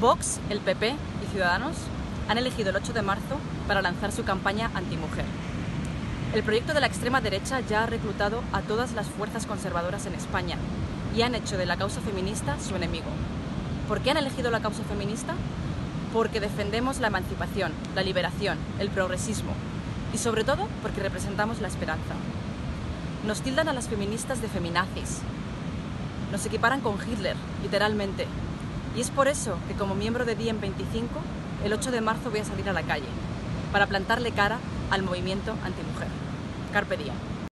Vox, el PP y Ciudadanos han elegido el 8 de marzo para lanzar su campaña antimujer. El proyecto de la extrema derecha ya ha reclutado a todas las fuerzas conservadoras en España y han hecho de la causa feminista su enemigo. ¿Por qué han elegido la causa feminista? Porque defendemos la emancipación, la liberación, el progresismo y sobre todo porque representamos la esperanza. Nos tildan a las feministas de feminazis. Nos equiparan con Hitler, literalmente. Y es por eso que como miembro de Diem 25, el 8 de marzo voy a salir a la calle, para plantarle cara al movimiento antimujer. Carpe diem.